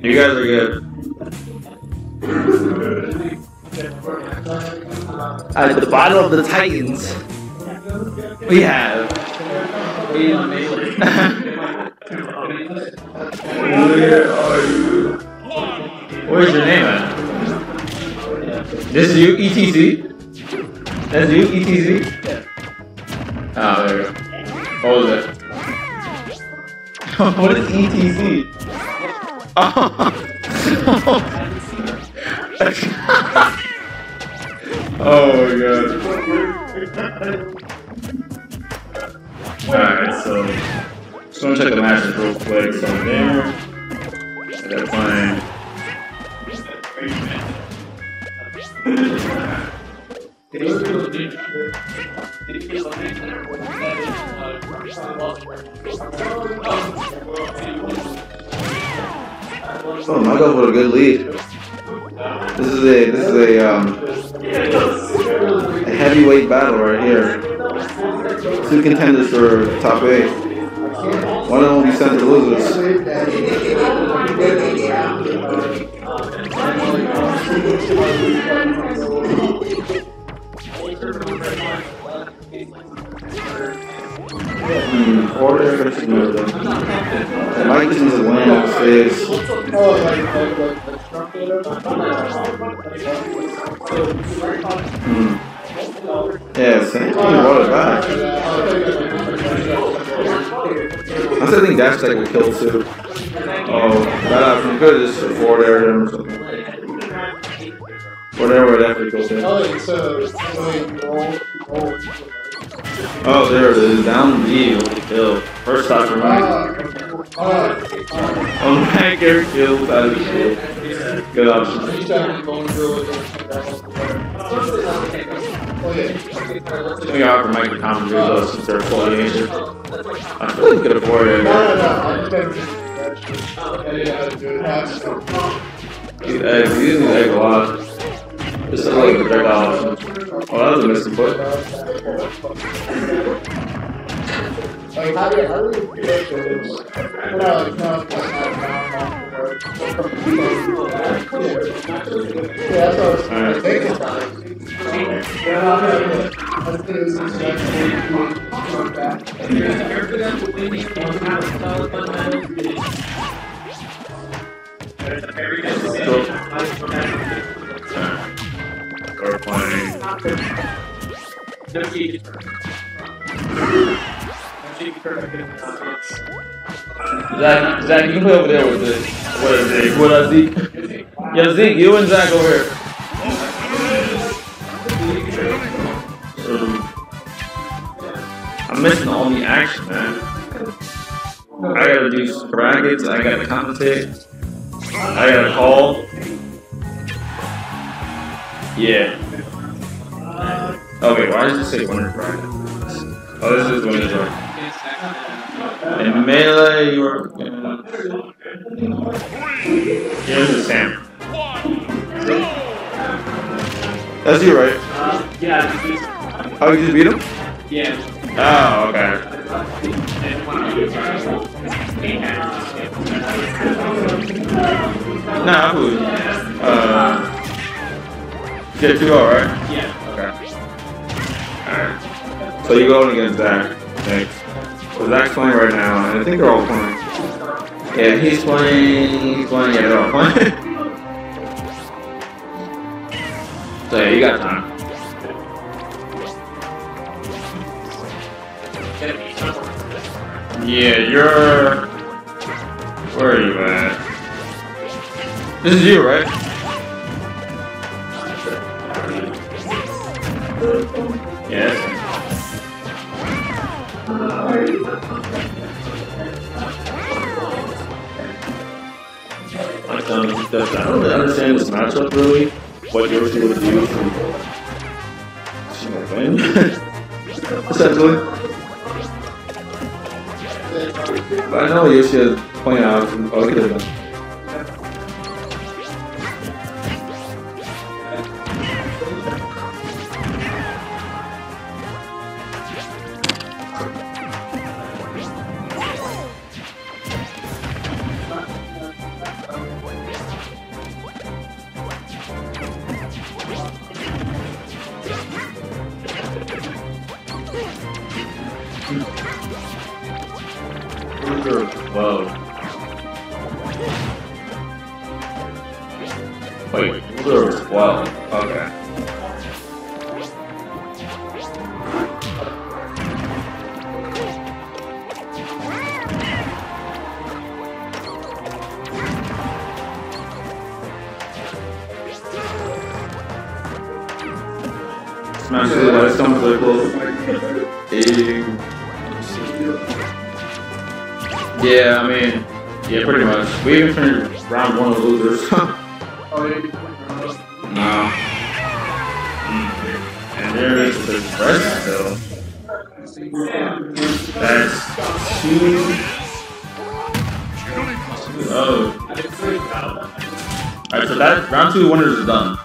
You guys are good. At the bottom of the Titans, we have. Where are you? Where's your name at? This is you, ETC? That's you, ETC? Oh, ah, there we go. What was it? what is ETC? Oh. oh my god. Alright, so just gonna check the matches real quick. So there, they're playing. Oh, my God, what a good lead. This is a this is a um a heavyweight battle right here. Two contenders for top eight. One of them will be sent to losers. Hmm, order versus Miller. Mike just needs to win on stage. Hmm. Yeah, San Antonio brought it back. I still think Dash would kill too. Oh, that option could just forward air or something. Whatever would definitely go in. Oh, there it is. Down B the kill. First for Mike. Oh, Mike air kill without a shield. Good option. Gonna Mike to compensate though since they're fully injured. I feel like could afford it. He's using egg a lot. Just a like projectile option. Oh, that was a missing foot. Like, how do how do you get this? No, no, no. Yeah, that's what I was thinking. Yeah, I'm We're playing. Zach, Zach, you can play over there with the what is it? What up, Zeke? Yeah, Zeke, you and Zach over here. Um, I'm missing all the action, man. I gotta do some brackets. I gotta commentate. I gotta call. Yeah. Okay, why does it say winner's bracket? Oh, this is winner's bracket. In melee, you are. Here's the Sam. That's you, right? yeah, Oh, you just beat him? yeah. Oh, okay. Nah, I'm cool. Uh, get two, alright? Yeah. Okay. Alright. So you're going against that. next. Zach's playing right now, and I think they're all playing. Yeah, he's playing, he's playing, yeah, they're all playing. so yeah, you got time. Yeah, you're... Where are you at? This is you, right? Yes. I don't, I don't really understand this matchup really. What Yoshi would do. She might win. Essentially. But I know Yoshi is playing out. Oh, look at Wait, twelve. Okay. Smash the last time for the close. Yeah, I mean, yeah, pretty much. We even finished round one of losers. Oh, yeah. no. Mm-hmm. And there is the rest though. That's two. Oh. Alright, so that round two winners is done.